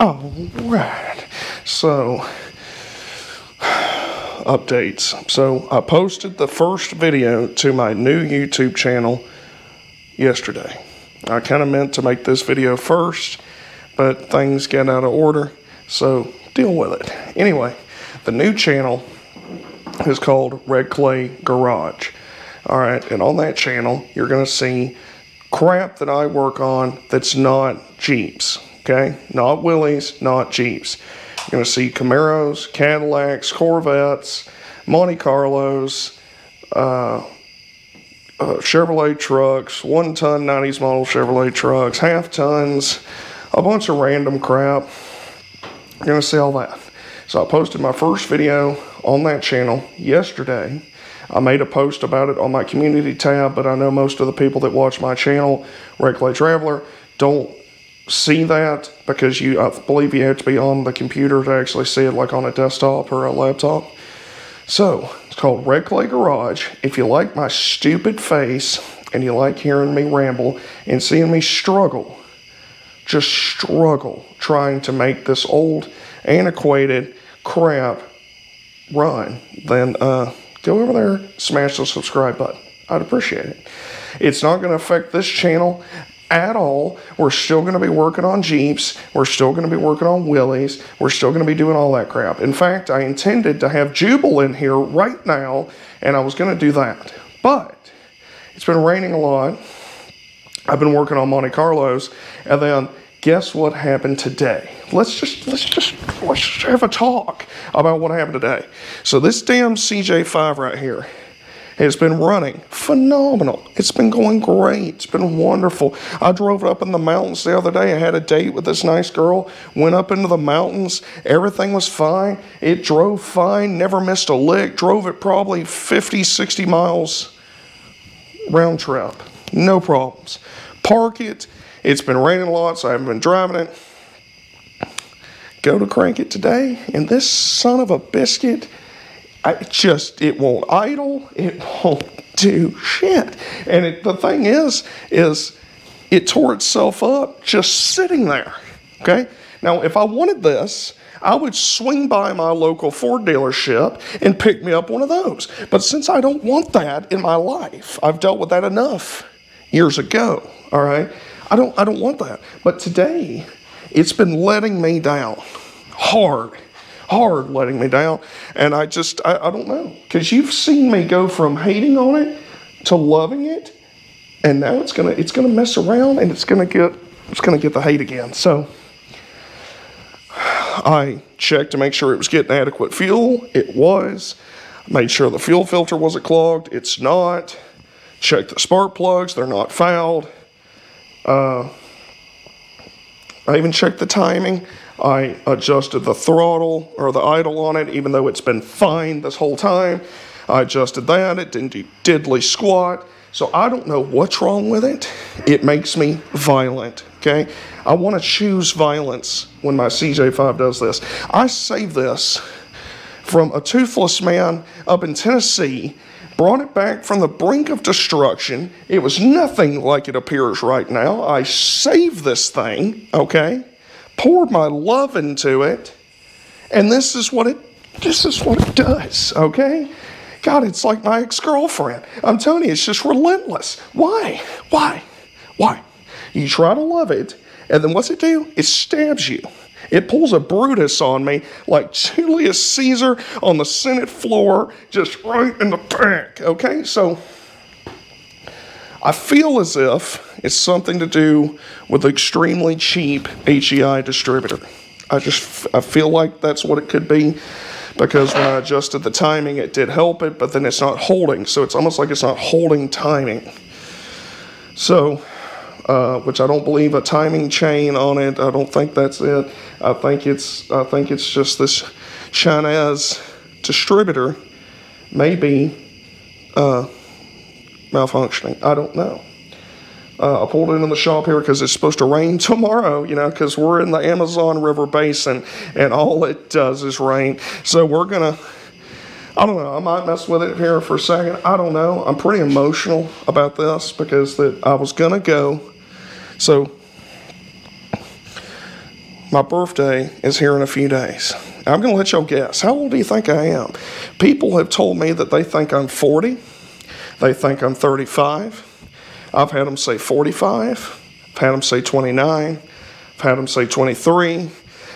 All right. So, updates. So, I posted the first video to my new YouTube channel yesterday. I kind of meant to make this video first, but things got out of order, so deal with it. Anyway, the new channel is called Red Clay Garage. All right, and on that channel, you're going to see crap that I work on that's not Jeeps, okay? Not Willys, not Jeeps. You're going to see Camaros, Cadillacs, Corvettes, Monte Carlos, uh, uh, Chevrolet trucks, one ton 90s model Chevrolet trucks, half tons, a bunch of random crap. You're going to see all that. So I posted my first video on that channel yesterday. I made a post about it on my community tab, but I know most of the people that watch my channel, Clay Traveler, don't see that because you, I believe you have to be on the computer to actually see it, like on a desktop or a laptop. So it's called Red Clay Garage. If you like my stupid face and you like hearing me ramble and seeing me struggle, just struggle trying to make this old, antiquated crap run, then uh, go over there, smash the subscribe button. I'd appreciate it. It's not going to affect this channel at all. We're still going to be working on Jeeps. We're still going to be working on Willys. We're still going to be doing all that crap. In fact, I intended to have Jubal in here right now, and I was going to do that. But it's been raining a lot. I've been working on Monte Carlos, and then guess what happened today? Let's just let's just let's just have a talk about what happened today. So this damn CJ5 right here has been running phenomenal. It's been going great. It's been wonderful. I drove up in the mountains the other day. I had a date with this nice girl. Went up into the mountains. Everything was fine. It drove fine. Never missed a lick. Drove it probably 50, 60 miles round trip. No problems. Park it. It's been raining a lot, so I haven't been driving it. Go to crank it today, and this son of a biscuit, I just it won't idle. It won't do shit. And it, the thing is, is it tore itself up just sitting there. Okay. Now, if I wanted this, I would swing by my local Ford dealership and pick me up one of those. But since I don't want that in my life, I've dealt with that enough years ago. All right. I don't I don't want that. But today, it's been letting me down hard. Hard letting me down. And I just I, I don't know. Because you've seen me go from hating on it to loving it. And now it's gonna it's gonna mess around and it's gonna get it's gonna get the hate again. So I checked to make sure it was getting adequate fuel. It was. Made sure the fuel filter wasn't clogged. It's not. Checked the spark plugs. They're not fouled. Uh, I even checked the timing. I adjusted the throttle or the idle on it, even though it's been fine this whole time. I adjusted that. It didn't do diddly squat. So I don't know what's wrong with it. It makes me violent. Okay. I want to choose violence when my CJ5 does this. I saved this from a toothless man up in Tennessee brought it back from the brink of destruction. It was nothing like it appears right now. I saved this thing, okay? Poured my love into it, and this is what it this is what it does, okay? God, it's like my ex-girlfriend. I'm telling you, it's just relentless. Why? Why? Why? You try to love it, and then what's it do? It stabs you. It pulls a Brutus on me like Julius Caesar on the Senate floor, just right in the back. Okay, so I feel as if it's something to do with extremely cheap HEI distributor. I just I feel like that's what it could be because when I adjusted the timing, it did help it, but then it's not holding. So it's almost like it's not holding timing. So uh, which I don't believe a timing chain on it. I don't think that's it. I think it's I think it's just this Chinese distributor maybe uh, malfunctioning. I don't know. Uh, I pulled it in the shop here because it's supposed to rain tomorrow, you know, because we're in the Amazon River Basin and all it does is rain. So we're going to, I don't know, I might mess with it here for a second. I don't know. I'm pretty emotional about this because that I was going to go so my birthday is here in a few days. I'm going to let y'all guess. How old do you think I am? People have told me that they think I'm 40. They think I'm 35. I've had them say 45. I've had them say 29. I've had them say 23.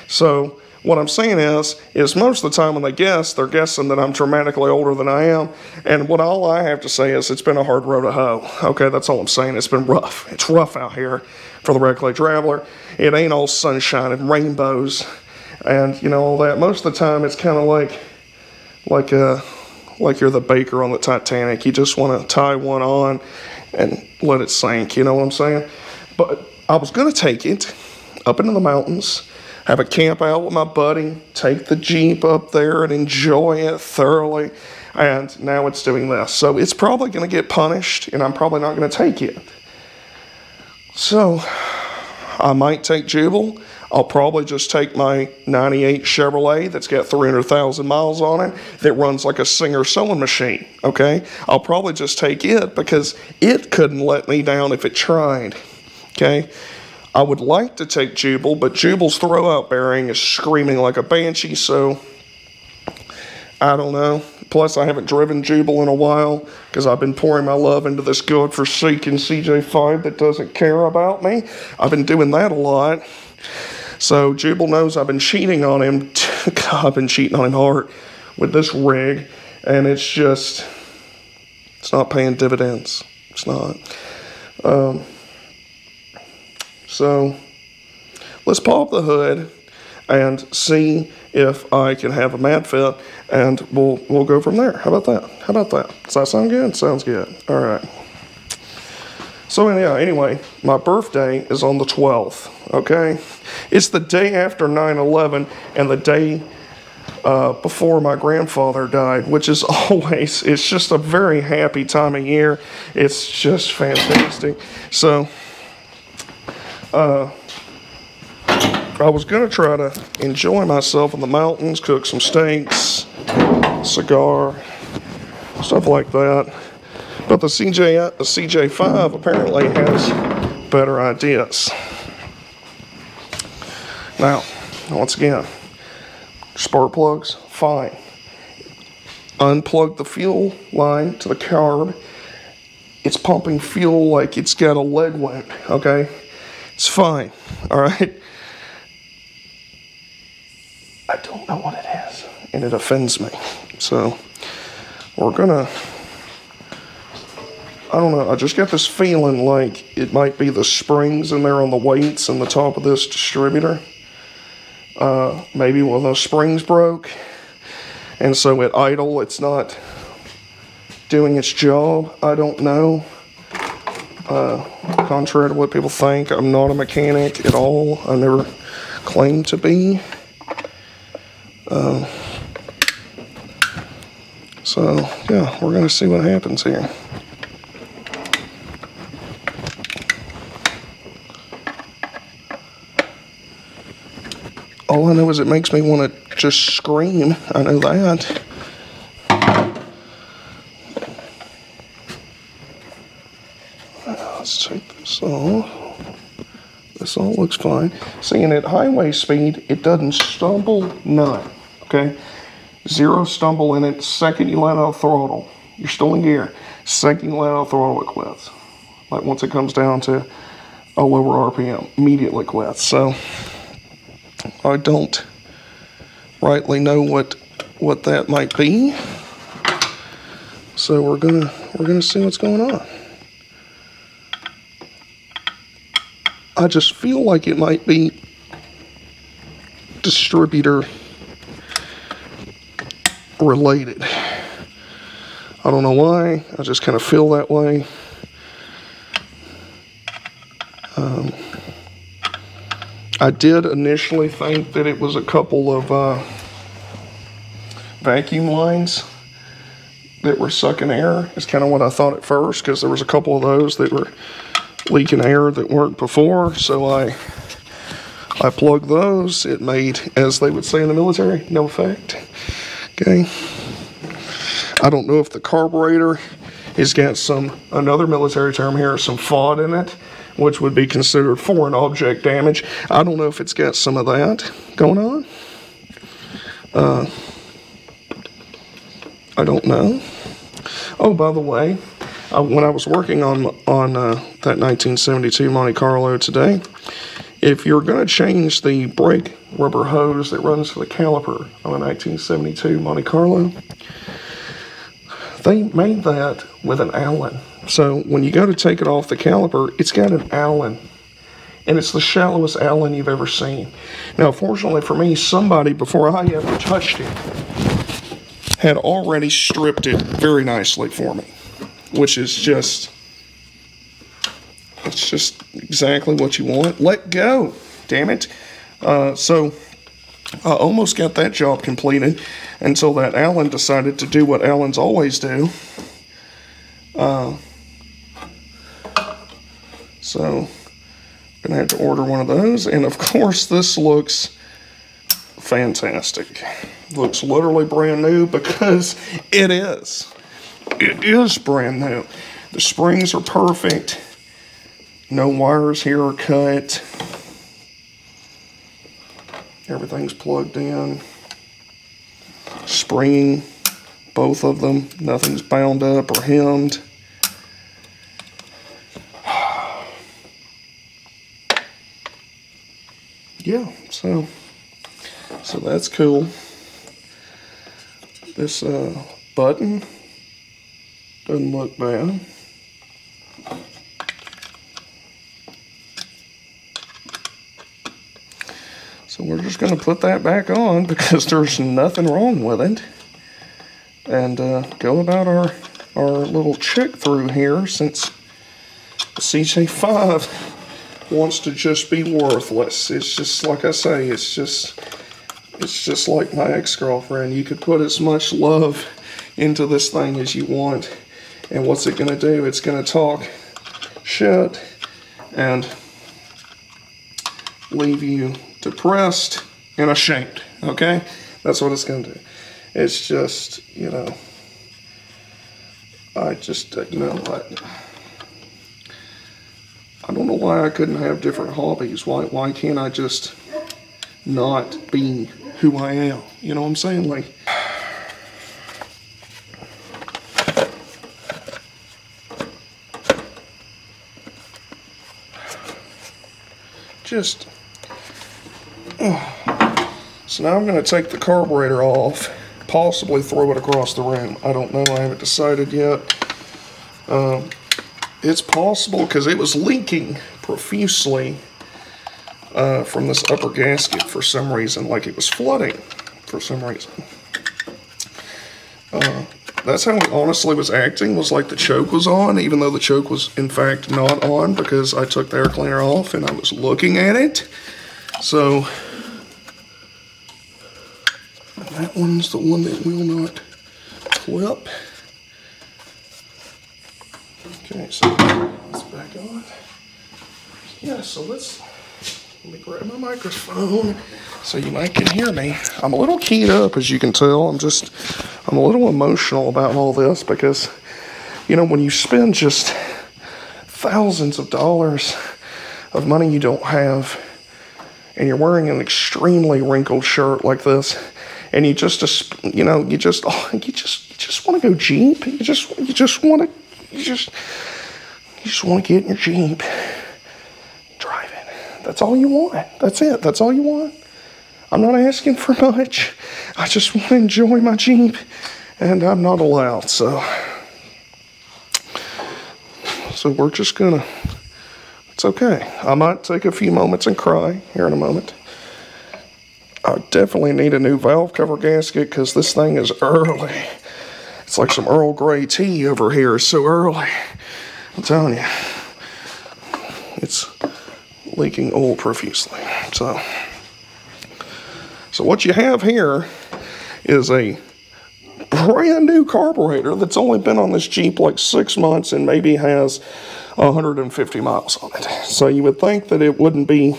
So what I'm saying is, is most of the time when they guess, they're guessing that I'm dramatically older than I am. And what all I have to say is, it's been a hard road to hoe. Okay, that's all I'm saying. It's been rough. It's rough out here for the Red Clay Traveler. It ain't all sunshine and rainbows, and you know all that. Most of the time, it's kind of like, like uh, like you're the baker on the Titanic. You just want to tie one on and let it sink. You know what I'm saying? But I was gonna take it up into the mountains have a camp out with my buddy, take the Jeep up there and enjoy it thoroughly. And now it's doing this. So it's probably going to get punished, and I'm probably not going to take it. So I might take Jubal. I'll probably just take my 98 Chevrolet that's got 300,000 miles on it that runs like a Singer sewing machine. Okay? I'll probably just take it because it couldn't let me down if it tried. Okay? I would like to take Jubal, but Jubal's throwout bearing is screaming like a banshee, so I don't know. Plus, I haven't driven Jubal in a while because I've been pouring my love into this God-forsaken CJ5 that doesn't care about me. I've been doing that a lot. So Jubal knows I've been cheating on him. God, I've been cheating on him hard with this rig, and it's just, it's not paying dividends. It's not. Um, so let's pop the hood and see if I can have a mad fit and we'll we'll go from there. How about that? How about that? Does that sound good? Sounds good. All right. So yeah, anyway, my birthday is on the 12th, okay? It's the day after 9-11 and the day uh, before my grandfather died, which is always, it's just a very happy time of year. It's just fantastic. So uh, I was going to try to enjoy myself in the mountains, cook some steaks, cigar, stuff like that. But the CJ the uh, CJ5 apparently has better ideas. Now, once again, spark plugs, fine. Unplug the fuel line to the carb. It's pumping fuel like it's got a leg wound, okay? It's fine, all right? I don't know what it is, and it offends me. So we're gonna, I don't know, I just got this feeling like it might be the springs in there on the weights and the top of this distributor. Uh, maybe one of those springs broke, and so at idle, it's not doing its job. I don't know. Uh, contrary to what people think, I'm not a mechanic at all. I never claimed to be. Uh, so, yeah, we're going to see what happens here. All I know is it makes me want to just scream. I know that. let's take this off. This all looks fine. Seeing at highway speed, it doesn't stumble, none, okay? Zero stumble in it. Second you let out throttle, you're still in gear. Second you let out throttle, it quits. Like once it comes down to a lower RPM, immediately quits. So I don't rightly know what what that might be. So we're gonna we're gonna see what's going on. I just feel like it might be distributor related. I don't know why. I just kind of feel that way. Um, I did initially think that it was a couple of uh, vacuum lines that were sucking air. It's kind of what I thought at first because there was a couple of those that were leaking air that weren't before, so I I plugged those. It made, as they would say in the military, no effect. Okay. I don't know if the carburetor has got some, another military term here, some FOD in it. Which would be considered foreign object damage. I don't know if it's got some of that going on. Uh, I don't know. Oh, by the way, uh, when I was working on on uh, that 1972 Monte Carlo today, if you're going to change the brake rubber hose that runs to the caliper on a 1972 Monte Carlo, they made that with an Allen. So when you go to take it off the caliper, it's got an Allen. And it's the shallowest Allen you've ever seen. Now, fortunately for me, somebody before I ever touched it had already stripped it very nicely for me, which is just, it's just exactly what you want. Let go, damn it. Uh, so I almost got that job completed until that Allen decided to do what Allens always do. Uh, so, I'm gonna have to order one of those. And of course, this looks fantastic. Looks literally brand new because it is. It is brand new. The springs are perfect. No wires here are cut. Everything's plugged in. Springing, both of them. Nothing's bound up or hemmed. Yeah, so so that's cool. This uh, button doesn't look bad. So we're just going to put that back on because there's nothing wrong with it. And uh, go about our, our little check through here since the CJ5 wants to just be worthless. It's just, like I say, it's just, it's just like my ex-girlfriend. You could put as much love into this thing as you want. And what's it going to do? It's going to talk shit and leave you depressed and ashamed. Okay? That's what it's going to do. It's just, you know, I just, you know, know why I couldn't have different hobbies. Why, why can't I just not be who I am? You know what I'm saying? Like, just so now I'm going to take the carburetor off, possibly throw it across the room. I don't know. I haven't decided yet. Um, it's possible because it was leaking profusely uh, from this upper gasket for some reason, like it was flooding for some reason. Uh, that's how it honestly was acting, was like the choke was on, even though the choke was in fact not on because I took the air cleaner off and I was looking at it. So that one's the one that will not clip. Okay, so let's back on. Yeah, so let's, let me grab my microphone so you might can hear me. I'm a little keyed up, as you can tell. I'm just, I'm a little emotional about all this because, you know, when you spend just thousands of dollars of money you don't have and you're wearing an extremely wrinkled shirt like this and you just, you know, you just, you just, you just want to go Jeep. You just, you just want to, you just, you just want to get in your Jeep, drive it. That's all you want. That's it. That's all you want. I'm not asking for much. I just want to enjoy my Jeep, and I'm not allowed. So, so we're just gonna. It's okay. I might take a few moments and cry here in a moment. I definitely need a new valve cover gasket because this thing is early. It's like some Earl Grey tea over here. It's so early. I'm telling you. It's leaking oil profusely. So, so what you have here is a brand new carburetor that's only been on this Jeep like six months and maybe has 150 miles on it. So you would think that it wouldn't be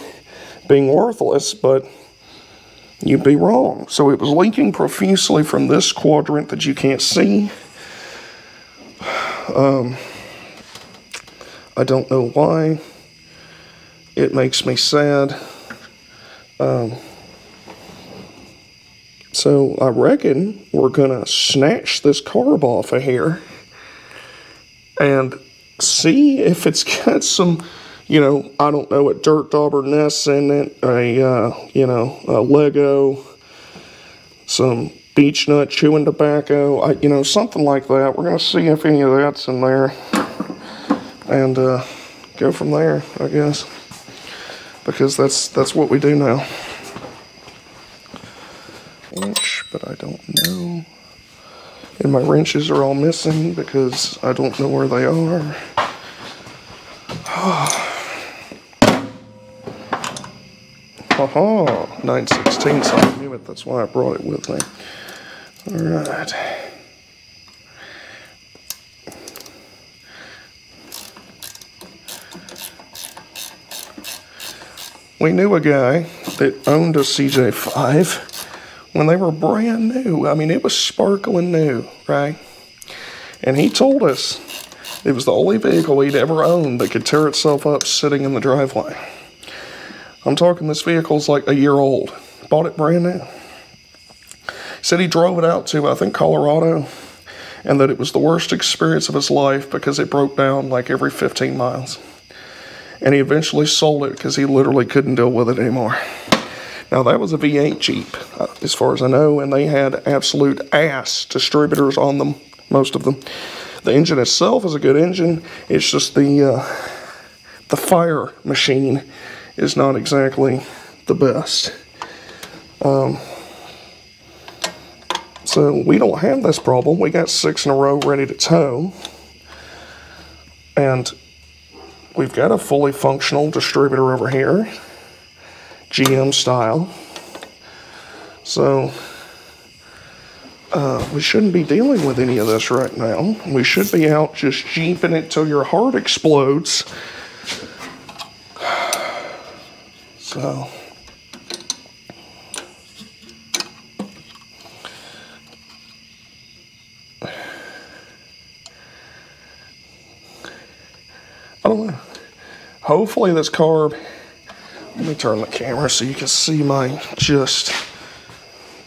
being worthless, but you'd be wrong. So it was leaking profusely from this quadrant that you can't see. Um, I don't know why. it makes me sad. Um, so I reckon we're gonna snatch this carb off of here and see if it's got some, you know, I don't know, a dirt dauber it, a, uh, you know, a Lego, some beech nut chewing tobacco, I, you know, something like that. We're going to see if any of that's in there and uh, go from there, I guess, because that's that's what we do now. Wrench, but I don't know. And my wrenches are all missing because I don't know where they are. Haha, 916, so I knew it. That's why I brought it with me. All right. We knew a guy that owned a CJ5 when they were brand new. I mean, it was sparkling new, right? And he told us it was the only vehicle he'd ever owned that could tear itself up sitting in the driveway. I'm talking this vehicle's like a year old. Bought it brand new. Said he drove it out to, I think, Colorado, and that it was the worst experience of his life because it broke down like every 15 miles. And he eventually sold it because he literally couldn't deal with it anymore. Now, that was a V8 Jeep, uh, as far as I know, and they had absolute ass distributors on them, most of them. The engine itself is a good engine. It's just the uh, the fire machine is not exactly the best. Um, so we don't have this problem. We got six in a row ready to tow. And we've got a fully functional distributor over here, GM style. So uh, we shouldn't be dealing with any of this right now. We should be out just jeeping it till your heart explodes. So. I don't know. Hopefully this carb, let me turn the camera so you can see my just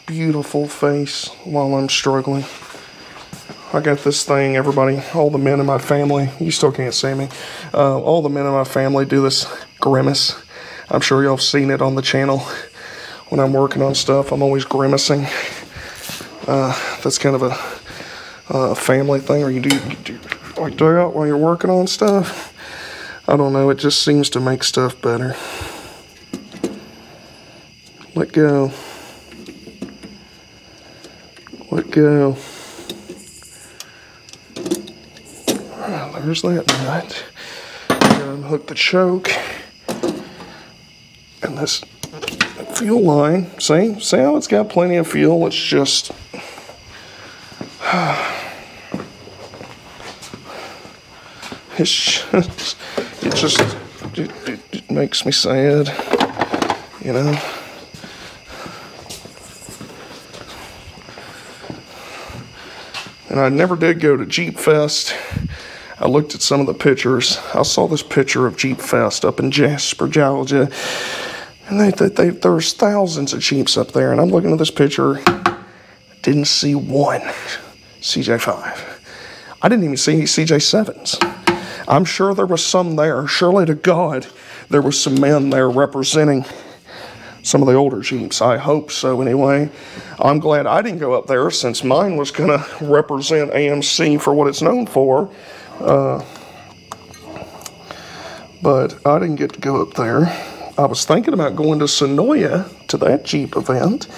beautiful face while I'm struggling. I got this thing, everybody, all the men in my family, you still can't see me, uh, all the men in my family do this grimace. I'm sure y'all have seen it on the channel. When I'm working on stuff, I'm always grimacing. Uh, that's kind of a, a family thing, or you do, you do like that while you're working on stuff. I don't know, it just seems to make stuff better. Let go. Let go. there's that nut. Unhook the choke. And this fuel line, see? See how it's got plenty of fuel? It's just... It's just, it just, it, it, it makes me sad, you know? And I never did go to Jeep Fest. I looked at some of the pictures. I saw this picture of Jeep Fest up in Jasper, Georgia. And they, they, they, there's thousands of Jeeps up there. And I'm looking at this picture. Didn't see one CJ5. I didn't even see any CJ7s. I'm sure there was some there. Surely to God, there was some men there representing some of the older Jeeps. I hope so anyway. I'm glad I didn't go up there since mine was going to represent AMC for what it's known for. Uh, but I didn't get to go up there. I was thinking about going to Sonoya to that Jeep event.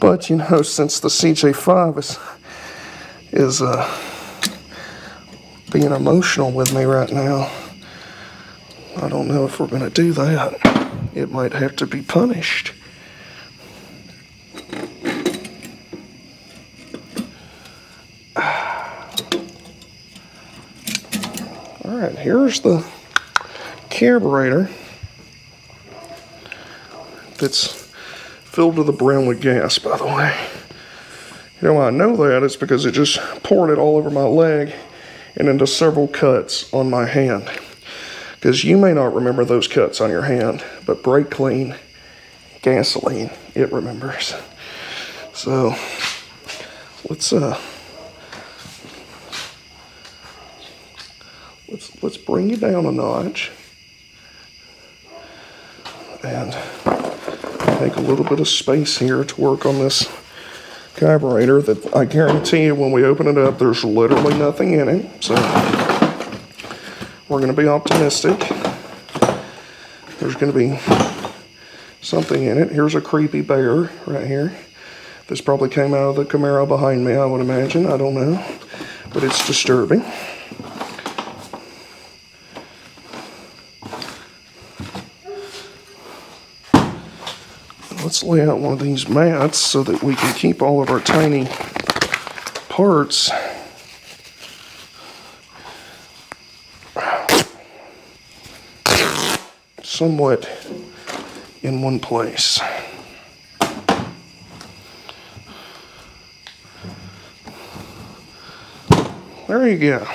But, you know, since the CJ5 is, is uh, being emotional with me right now, I don't know if we're going to do that it might have to be punished. All right, here's the carburetor that's filled to the brim with gas, by the way. You know I know that it's because it just poured it all over my leg and into several cuts on my hand. Because you may not remember those cuts on your hand, but brake clean, gasoline, it remembers. So let's uh let's let's bring you down a notch and take a little bit of space here to work on this carburetor that I guarantee you when we open it up there's literally nothing in it. So we're going to be optimistic. There's going to be something in it. Here's a creepy bear right here. This probably came out of the Camaro behind me I would imagine. I don't know. But it's disturbing let's lay out one of these mats so that we can keep all of our tiny parts somewhat in one place. There you go.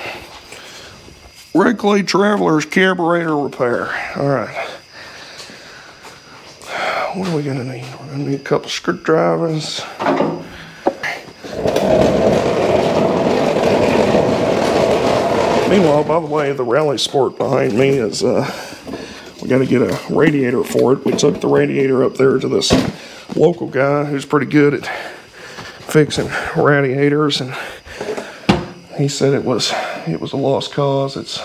Red Clay Traveler's carburetor repair. All right what are we gonna need? We're gonna need a couple screwdrivers. Meanwhile, by the way, the Rally Sport behind me is, uh, we gotta get a radiator for it. We took the radiator up there to this local guy who's pretty good at fixing radiators and he said it was it was a lost cause. It's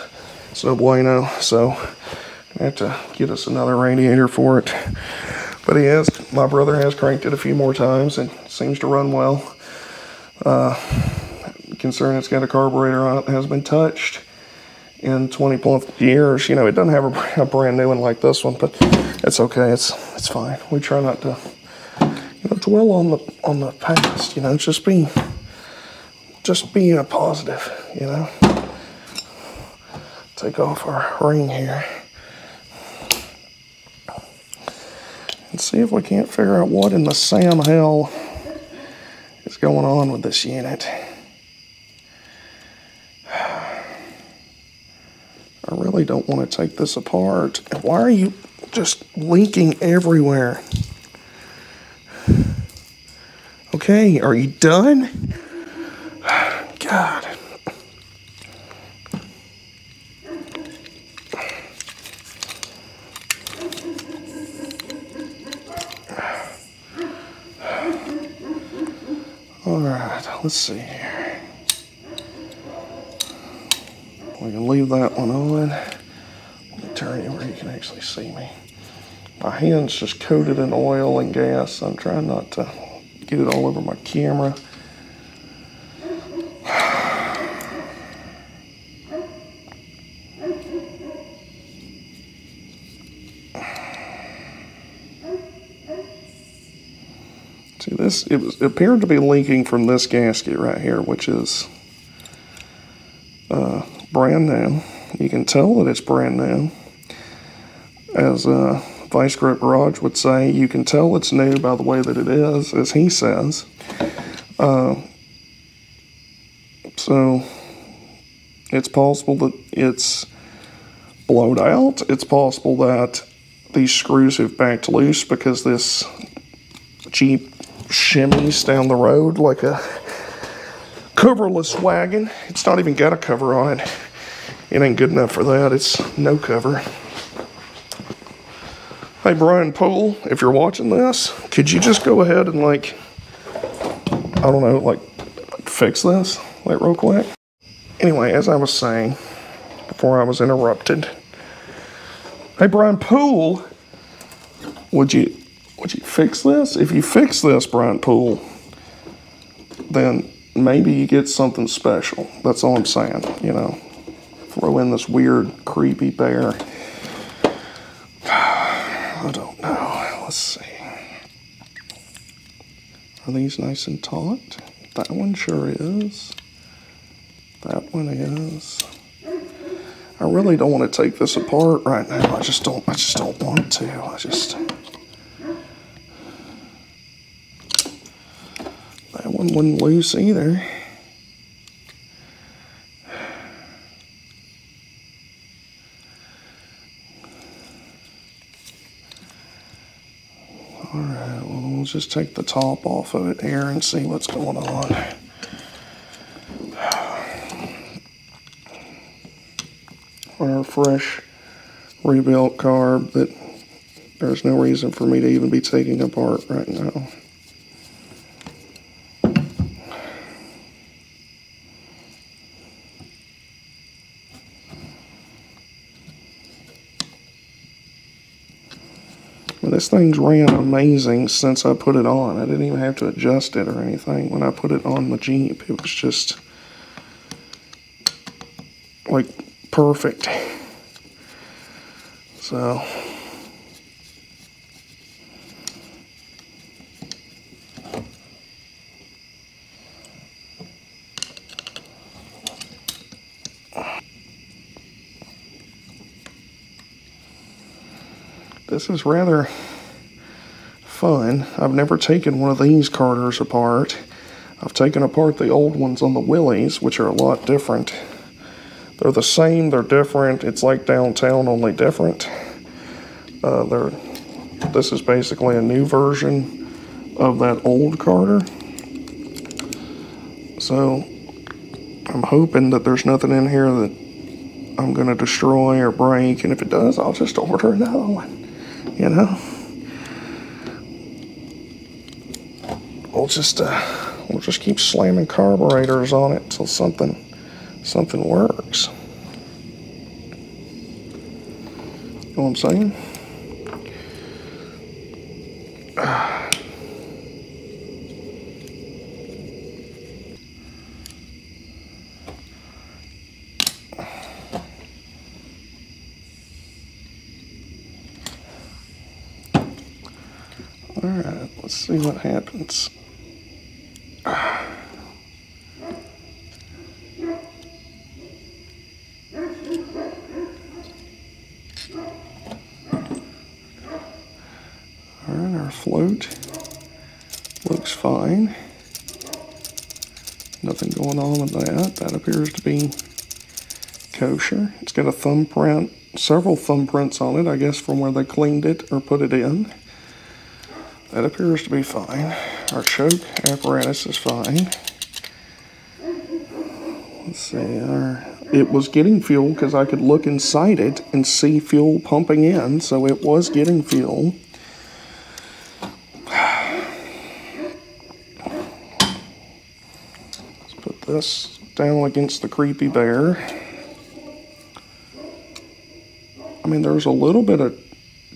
it's no bueno. So I have to get us another radiator for it. But he has, my brother has cranked it a few more times and seems to run well. Uh, considering it's got a carburetor on it that has been touched in 20 plus years. You know, it doesn't have a, a, brand new one like this one, but it's okay. It's it's fine. We try not to you know dwell on the on the past. You know, just be just be a positive. You know, take off our ring here. And see if we can't figure out what in the Sam hell is going on with this unit. I really don't want to take this apart. Why are you just linking everywhere? Okay, are you done? God. Let's see here. We can leave that one on. Let me turn you where you can actually see me. My hand's just coated in oil and gas. I'm trying not to get it all over my camera. See this, it, was, appeared to be leaking from this gasket right here, which is uh, brand new. You can tell that it's brand new. As uh, Vice Grip Garage would say, you can tell it's new by the way that it is, as he says. Uh, so it's possible that it's blown out. It's possible that these screws have backed loose because this Jeep shimmies down the road like a coverless wagon. It's not even got a cover on it. It ain't good enough for that. It's no cover. Hey, Brian Poole, if you're watching this, could you just go ahead and, like, I don't know, like, fix this, like, real quick? Anyway, as I was saying before I was interrupted, hey, Brian Poole, would you would you fix this? If you fix this, Brian Poole, then maybe you get something special. That's all I'm saying, you know. Throw in this weird, creepy bear. I don't know. Let's see. Are these nice and taut? That one sure is. That one is. I really don't want to take this apart right now. I just don't I just don't want to. I just one wasn't loose either. All right, well, we'll just take the top off of it here and see what's going on. Our fresh rebuilt carb that there's no reason for me to even be taking apart right now. Thing's ran amazing since I put it on. I didn't even have to adjust it or anything. When I put it on the Jeep, it was just like perfect. So this is rather fun. I've never taken one of these Carters apart. I've taken apart the old ones on the Willys, which are a lot different. They're the same, they're different. It's like downtown, only different. Uh, they're, this is basically a new version of that old Carter. So I'm hoping that there's nothing in here that I'm going to destroy or break. And if it does, I'll just order another one you know. Just uh, we'll just keep slamming carburetors on it until something something works. You know what I'm saying? Alright, let's see what happens. Float looks fine. Nothing going on with that. That appears to be kosher. It's got a thumbprint, several thumbprints on it, I guess from where they cleaned it or put it in. That appears to be fine. Our choke apparatus is fine. Let's see, our, it was getting fuel because I could look inside it and see fuel pumping in, so it was getting fuel. Let's put this down against the creepy bear. I mean, there's a little bit of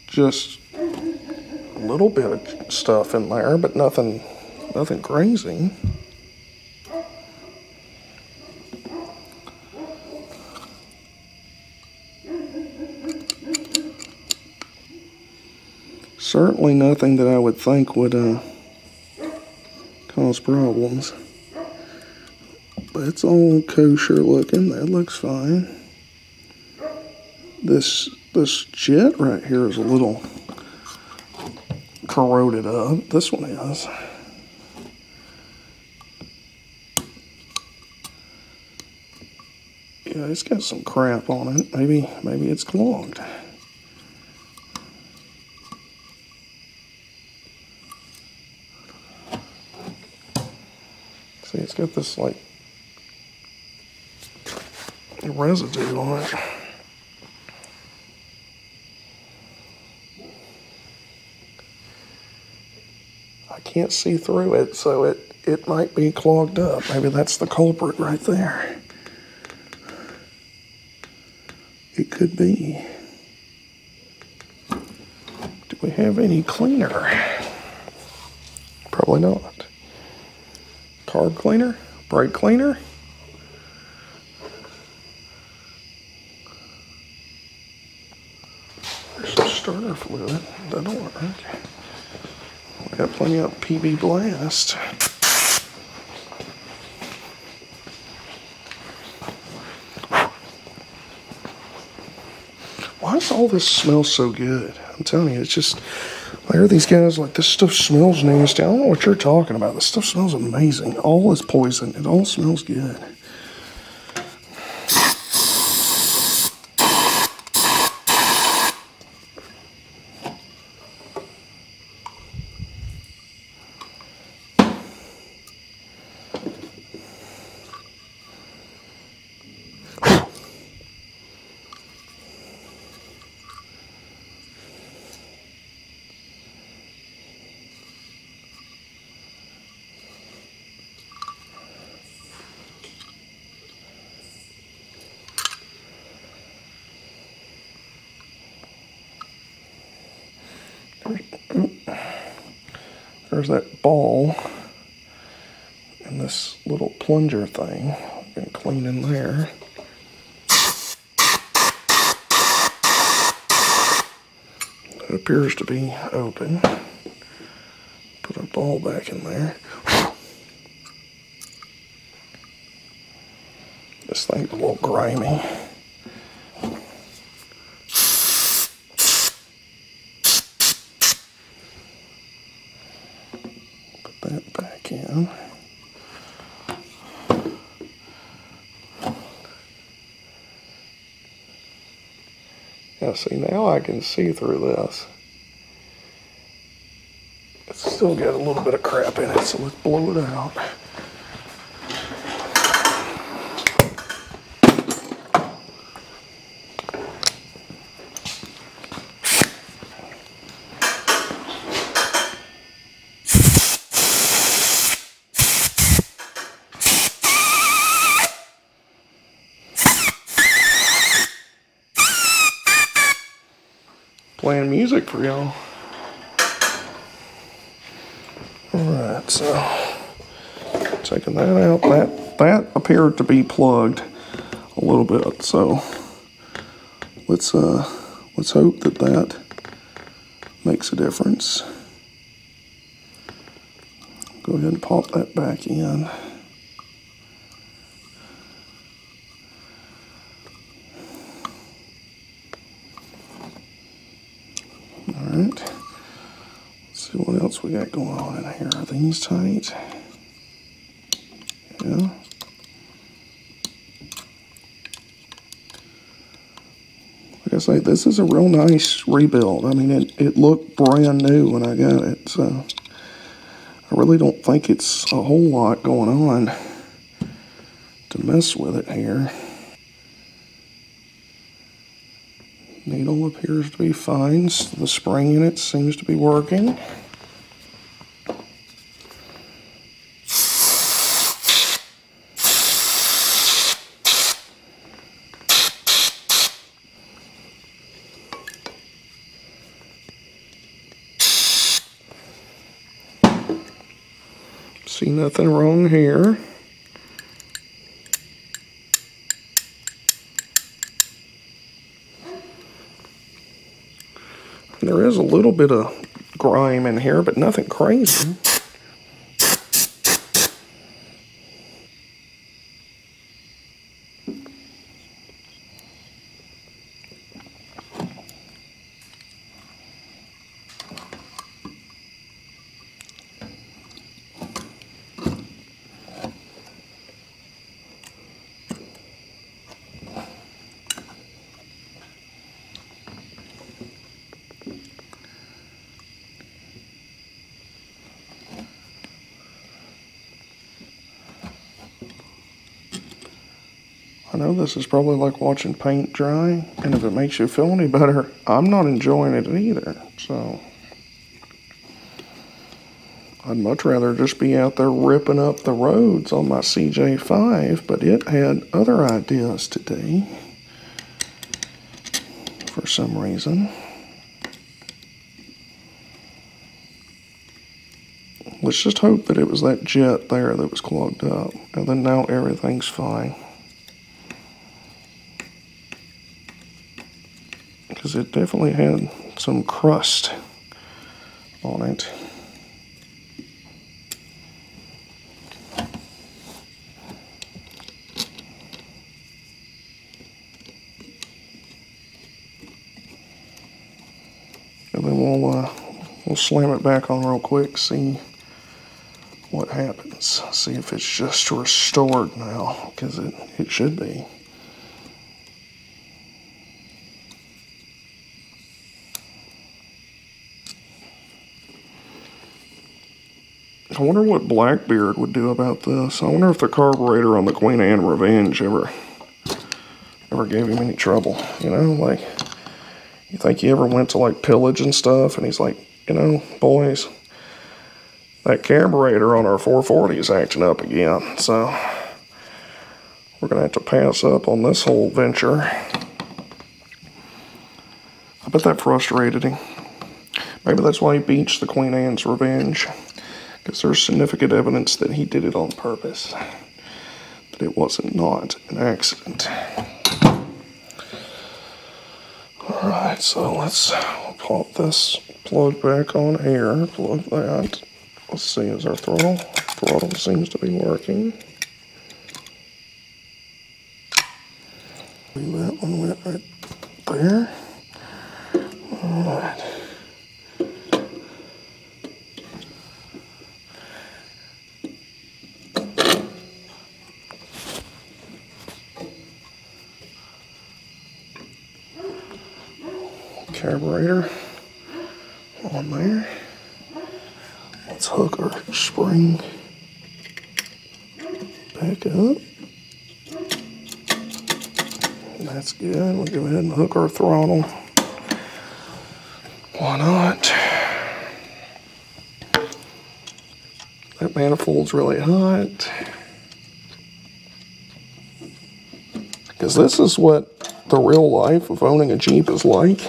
just a little bit of stuff in there, but nothing, nothing crazy. Certainly nothing that I would think would uh, cause problems. It's all kosher looking. That looks fine. This this jet right here is a little corroded up. This one is. Yeah, it's got some crap on it. Maybe, maybe it's clogged. See, it's got this like residue on it. I can't see through it, so it, it might be clogged up. Maybe that's the culprit right there. It could be. Do we have any cleaner? Probably not. Carb cleaner? Brake cleaner? There's some starter fluid. That'll work. Got plenty of PB Blast. Why does all this smell so good? I'm telling you, it's just, I hear these guys like, this stuff smells nasty. I don't know what you're talking about. This stuff smells amazing. All is poison. It all smells good. There's that ball and this little plunger thing. I'm clean in there. It appears to be open. Put our ball back in there. This thing's a little grimy. Put that back in. Yeah, see, now I can see through this. It's still got a little bit of crap in it, so let's blow it out. Playing music for y'all. Alright, so taking that out, that that appeared to be plugged a little bit, so let's uh let's hope that that makes a difference. Go ahead and pop that back in. Alright. Let's see what else we got going on in here. Are these tight? Yeah. Like I say, this is a real nice rebuild. I mean, it, it looked brand new when I got it, so I really don't think it's a whole lot going on to mess with it here. Needle appears to be fine. The spring in it seems to be working. See nothing wrong here. There is a little bit of grime in here, but nothing crazy. This is probably like watching paint dry, and if it makes you feel any better, I'm not enjoying it either. So I'd much rather just be out there ripping up the roads on my CJ5, but it had other ideas today for some reason. Let's just hope that it was that jet there that was clogged up, and then now everything's fine. Because it definitely had some crust on it. And then we'll uh, we'll slam it back on real quick, see what happens. See if it's just restored now, because it, it should be. I wonder what Blackbeard would do about this. I wonder if the carburetor on the Queen Anne Revenge ever ever gave him any trouble. You know, like you think he ever went to like pillage and stuff, and he's like, you know, boys, that carburetor on our 440 is acting up again. So we're gonna have to pass up on this whole venture. I bet that frustrated him. Maybe that's why he beached the Queen Anne's Revenge. Because there's significant evidence that he did it on purpose. That it wasn't not an accident. Alright, so let's pop this plug back on here. Plug that. Let's see, is our throttle? Throttle seems to be working. That one went right there. Alright. Carburetor on there. Let's hook our spring back up. That's good. We'll go ahead and hook our throttle. Why not? That manifold's really hot. Because this is what the real life of owning a Jeep is like.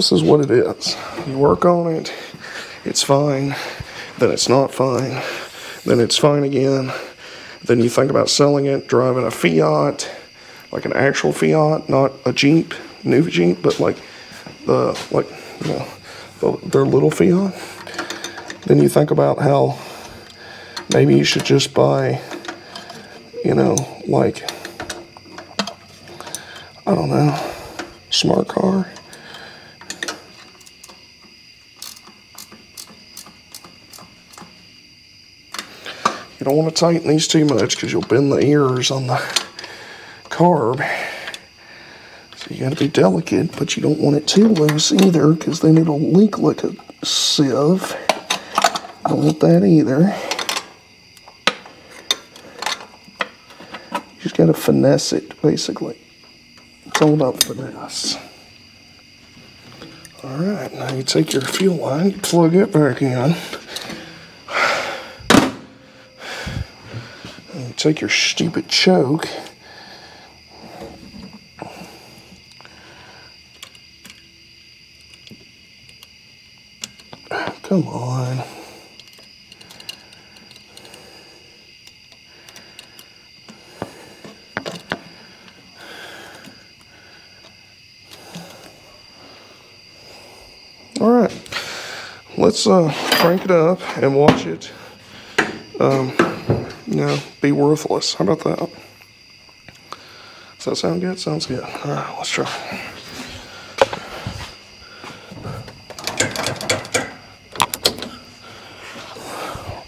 This is what it is. You work on it, it's fine, then it's not fine, then it's fine again. Then you think about selling it, driving a Fiat, like an actual Fiat, not a Jeep, new Jeep, but like the, like, you know, the, their little Fiat. Then you think about how maybe you should just buy, you know, like, I don't know, smart car. You don't want to tighten these too much because you'll bend the ears on the carb. So you got to be delicate, but you don't want it too loose either because then it'll leak like a sieve. Don't want that either. You just got to finesse it, basically. It's all about finesse. All right, now you take your fuel line, plug it back in. Take your stupid choke. Come on. All right, let's uh, crank it up and watch it. Um, know, be worthless. How about that? Does that sound good? Sounds good. All right, let's try.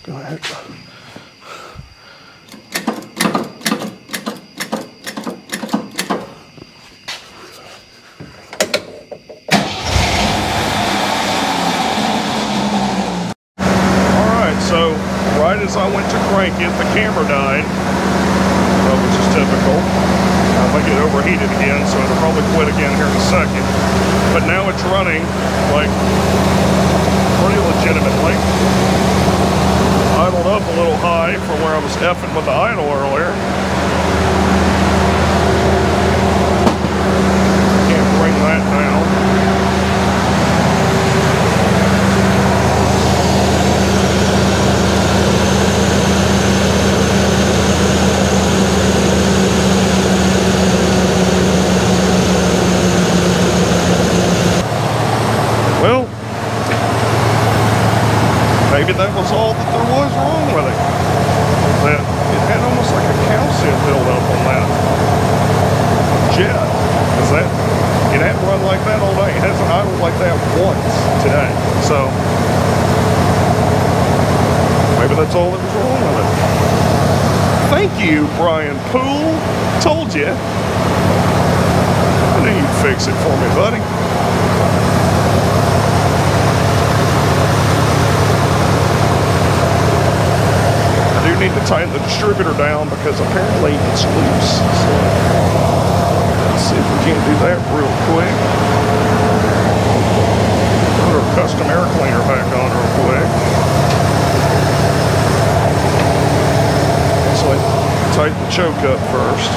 Go ahead. so right as I went to crank it, the camera died, uh, which is typical. I think it overheated again, so it'll probably quit again here in a second. But now it's running, like, pretty legitimately. Idled up a little high from where I was effing with the idle earlier. Can't bring that down. Maybe that was all that there was wrong with it. That it had almost like a calcium buildup on that jet. Is that it hadn't run like that all day. It hasn't idled like that once today. So maybe that's all that was wrong with it. Thank you, Brian Poole. Told you. I knew you'd fix it for me, buddy. Need to tighten the distributor down because apparently it's loose. So let's see if we can't do that real quick. Put our custom air cleaner back on real quick. So tighten the choke up first.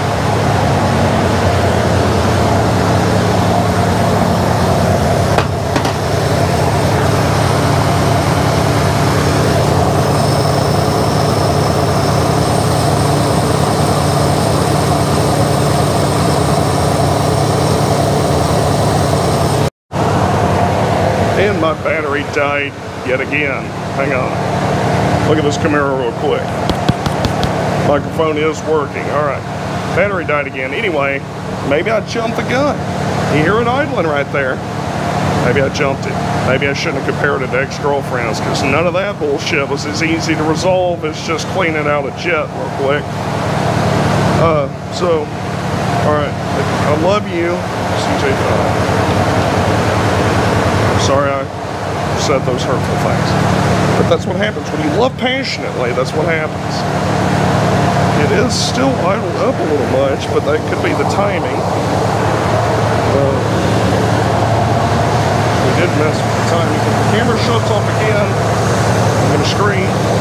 And my battery died yet again. Hang on. Look at this Camaro real quick. Microphone is working. All right. Battery died again. Anyway, maybe I jumped the gun. You hear it idling right there. Maybe I jumped it. Maybe I shouldn't have compared it to ex-girlfriends because none of that bullshit was as easy to resolve as just cleaning out a jet real quick. Uh, so, all right. I love you, CJ. Sorry I said those hurtful things. But that's what happens. When you love passionately, that's what happens. It is still idled up a little much, but that could be the timing. Uh, we did mess with the timing. The camera shuts off again, I'm going to scream.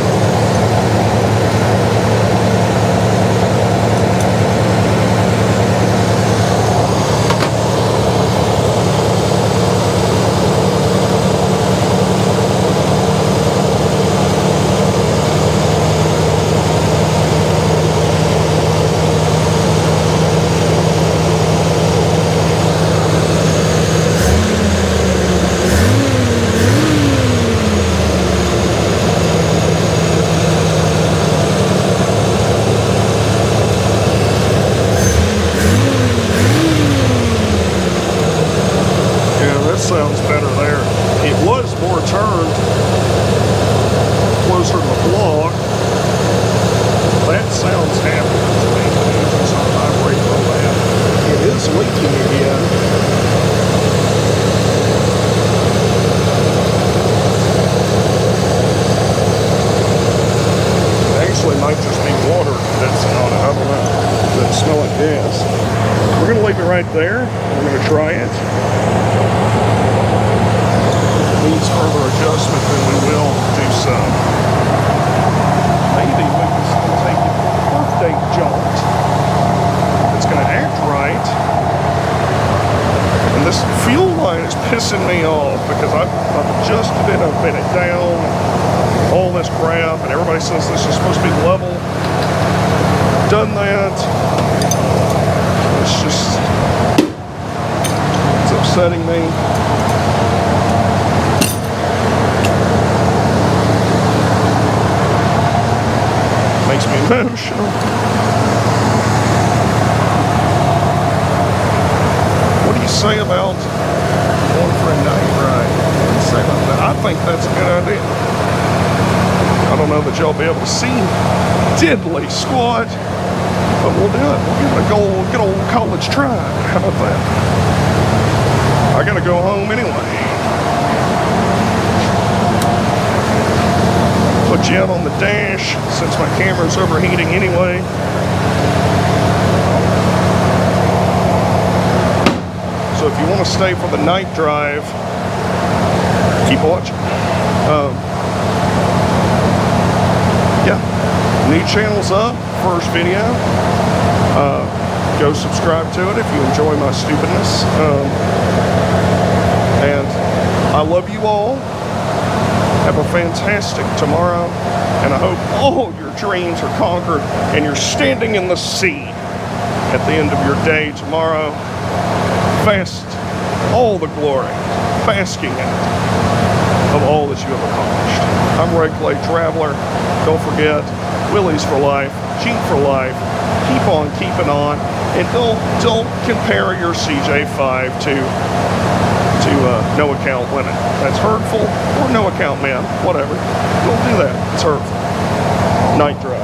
Yeah, that sounds better there. It was more turned closer to the block. That sounds happening to me. It's not vibrating on that. It is leaking again. Actually, it might just be water that's on it. I don't know. Doesn't smell like gas. We're going to leave it right there. We're going to try it needs further adjustment, then we will do some. Maybe we can still take it for a birthday jaunt. It's going to act right. And this fuel line is pissing me off because I've, I've it, down, all this crap, and everybody says this is supposed to be level. Done that. It's just, it's upsetting me. makes me emotional. What do you say about going for a night about that? I think that's a good idea. I don't know that y'all be able to see diddly squat, but we'll do it. We'll give it a go, good old college try. How about that? I gotta go home anyway. put you out on the dash since my camera's overheating anyway. So if you want to stay for the night drive, keep watching. Um, yeah, new channel's up, first video. Uh, go subscribe to it if you enjoy my stupidness. Um, and I love you all. Have a fantastic tomorrow, and I hope all your dreams are conquered and you're standing in the sea at the end of your day tomorrow. Fast all the glory, basking in it of all that you have accomplished. I'm Red Clay Traveler. Don't forget, Willys for life, Jeep for life. Keep on keeping on, and don't don't compare your CJ5 to to uh, no account women. That's hurtful, or no account men, whatever. Don't do that. It's hurtful. Night drive.